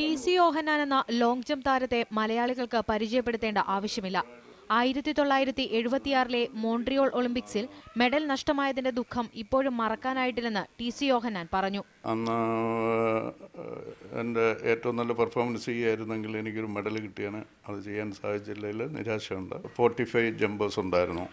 T C ഓഹനാൻ എന്ന long jump താരത്തെ മലയാളികൾക്ക് പരിചയപ്പെടുത്തേണ്ട ആവശ്യമില്ല. ആയിരത്തി തൊള്ളായിരത്തി എഴുപത്തിയാറിലെ മോൺട്രിയോൾ ഒളിമ്പിക്സിൽ മെഡൽ നഷ്ടമായതിന്റെ ദുഃഖം ഇപ്പോഴും മറക്കാനായിട്ടില്ലെന്ന് ടി സി യോഹനാൻ പറഞ്ഞു. അന്ന് എന്റെ ഏറ്റവും നല്ല പെർഫോമൻസ് ചെയ്യായിരുന്നെങ്കിൽ എനിക്കൊരു മെഡൽ കിട്ടിയാണ് അത് ചെയ്യാൻ സാധിച്ചില്ലെങ്കിൽ നിരാശയുണ്ട്. ഫോർട്ടി ഫൈവ് ജമ്പേഴ്സ് ഉണ്ടായിരുന്നു.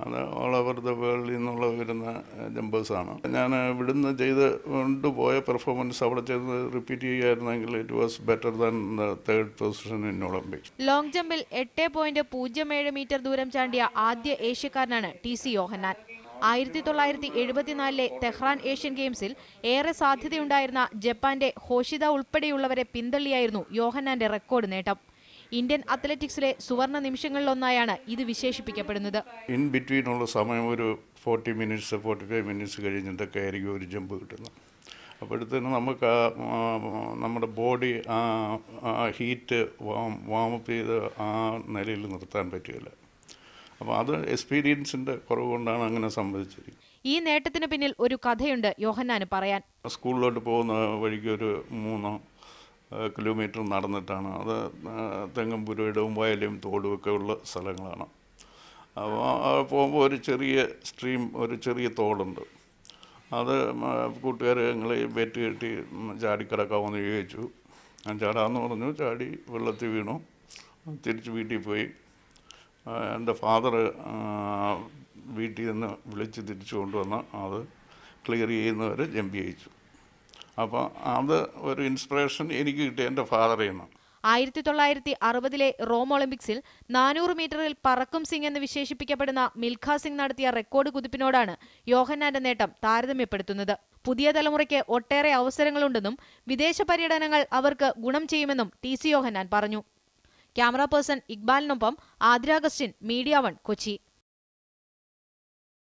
അത് ഓൾ ഓവർ ദ വേൾഡിൽ നിന്നുള്ള വരുന്ന ജമ്പേഴ്സാണ് ഞാൻ ഇവിടുന്ന് ചെയ്ത് കൊണ്ടുപോയ പെർഫോമൻസ് അവിടെ ചെയ്ത് repeat ചെയ്യുകയായിരുന്നെങ്കിൽ it was better than the third position in Olympics long ജമ്പിൽ എട്ട് പോയിന്റ് പൂജ്യം ഏഴ് മീറ്റർ ദൂരം ചാണ്ടിയ ആദ്യ ഏഷ്യക്കാരനാണ് ടി സി യോഹന്നാൻ. ആയിരത്തി തൊള്ളായിരത്തി എഴുപത്തിനാലിലെ തെഹ്റാൻ ഏഷ്യൻ ഗെയിംസിൽ ഏറെ സാധ്യതയുണ്ടായിരുന്ന ജപ്പാന്റെ ഹോഷിത ഉൾപ്പെടെയുള്ളവരെ പിന്തള്ളിയായിരുന്നു യോഹന്നാന്റെ റെക്കോർഡ് നേട്ടം. ഇന്ത്യൻ അത്ലറ്റിക്സിലെ സുവർണ നിമിഷങ്ങളിലൊന്നായാണ് ഇത് വിശേഷിപ്പിക്കപ്പെടുന്നത്. ഇൻ ബിറ്റ്വീൻ ഉള്ള സമയം ഒരു forty minutes forty five minutes കഴിഞ്ഞിട്ടൊക്കെ ആയിരിക്കും ഒരു ജമ്പ് കിട്ടുന്നത്. അപ്പോഴത്തേന് നമുക്ക് നമ്മുടെ ബോഡി ആ ഹീറ്റ് വാം വാമപ്പ് ചെയ്ത് ആ നിലയിൽ നിർത്താൻ പറ്റുകയില്ല അപ്പോൾ അത് എക്സ്പീരിയൻസിന്റെ കുറവ് കൊണ്ടാണ് അങ്ങനെ സംഭവിച്ചത് ഈ നേട്ടത്തിന് പിന്നിൽ ഒരു കഥയുണ്ട് യോഹന്നാന് പറയാൻ. സ്കൂളിലോട്ട് പോകുന്ന വഴിക്ക് ഒരു മൂന്ന് കിലോമീറ്റർ നടന്നിട്ടാണ്. അത് തെങ്ങും പുരയിടവും വയലും തോടുമൊക്കെ ഉള്ള സ്ഥലങ്ങളാണ്. അപ്പോൾ പോകുമ്പോൾ ഒരു ചെറിയ സ്ട്രീം ഒരു ചെറിയ തോടുണ്ട്. അത് കൂട്ടുകാർ ഞങ്ങൾ ബെറ്റ് കെട്ടി ചാടിക്കിടക്കാമെന്ന് ചോദിച്ചു ഞാൻ ചാടാമെന്ന് പറഞ്ഞു. ചാടി വെള്ളത്തിൽ വീണു. തിരിച്ച് വീട്ടിൽ പോയി. എന്റെ ഫാദർ വീട്ടിൽ നിന്ന് വിളിച്ച് തിരിച്ചു കൊണ്ടുവന്ന് അത് ക്ലിയർ ചെയ്യുന്നവരെ ജമ്പി ചെയ്യിച്ചു. അപ്പോൾ അത് ഒരു ഇൻസ്പിറേഷൻ എനിക്ക് കിട്ടി എന്റെ ഫാദറിൽ നിന്ന് ആയിരത്തി തൊള്ളായിരത്തി അറുപതിലെ റോം ഒളിമ്പിക്സിൽ നാനൂറ് മീറ്ററിൽ പറക്കും സിംഗ് എന്ന് വിശേഷിപ്പിക്കപ്പെടുന്ന മിൽഖ സിംഗ് നടത്തിയ റെക്കോർഡ് കുതിപ്പിനോടാണ് യോഹന്നാന്റെ നേട്ടം താരതമ്യപ്പെടുത്തുന്നത്. പുതിയ തലമുറയ്ക്ക് ഒട്ടേറെ അവസരങ്ങളുണ്ടെന്നും വിദേശ പര്യടനങ്ങൾ അവർക്ക് ഗുണം ചെയ്യുമെന്നും ടി സി യോഹന്നാൻ പറഞ്ഞു. ക്യാമറ പേഴ്സൺ ഇക്ബാലിനൊപ്പം ആദ്രാഗസ്റ്റിൻ മീഡിയ വൺ കൊച്ചി.